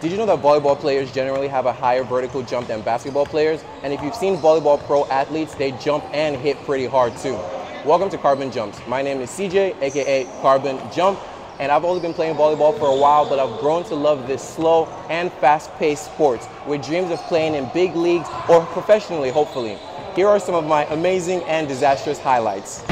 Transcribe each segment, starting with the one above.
Did you know that volleyball players generally have a higher vertical jump than basketball players? And if you've seen volleyball pro athletes, they jump and hit pretty hard too. Welcome to Carbon Jumps. My name is CJ, aka Carbon Jump, and I've only been playing volleyball for a while, but I've grown to love this slow and fast-paced sports with dreams of playing in big leagues or professionally, hopefully. Here are some of my amazing and disastrous highlights.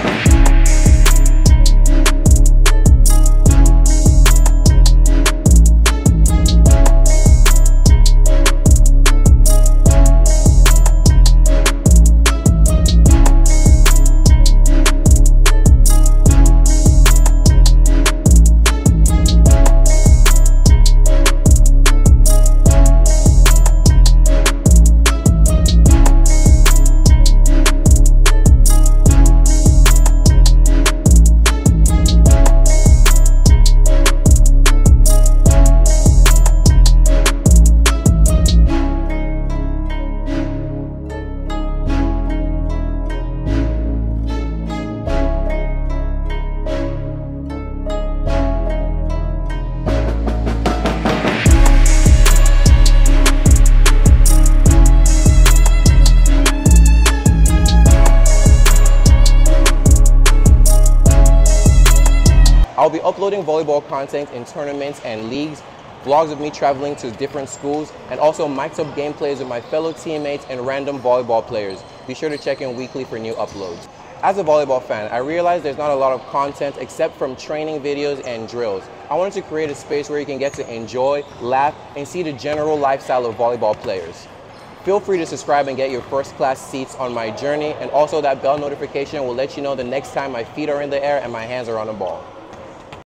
I'll be uploading volleyball content in tournaments and leagues, vlogs of me traveling to different schools, and also mic'd up gameplays with my fellow teammates and random volleyball players. Be sure to check in weekly for new uploads. As a volleyball fan, I realize there's not a lot of content except from training videos and drills. I wanted to create a space where you can get to enjoy, laugh, and see the general lifestyle of volleyball players. Feel free to subscribe and get your first class seats on my journey, and also that bell notification will let you know the next time my feet are in the air and my hands are on the ball.